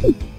you